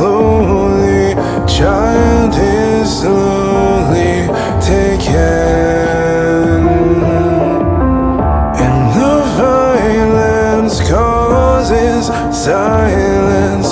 slowly, child is slowly taken. And the violence causes silence.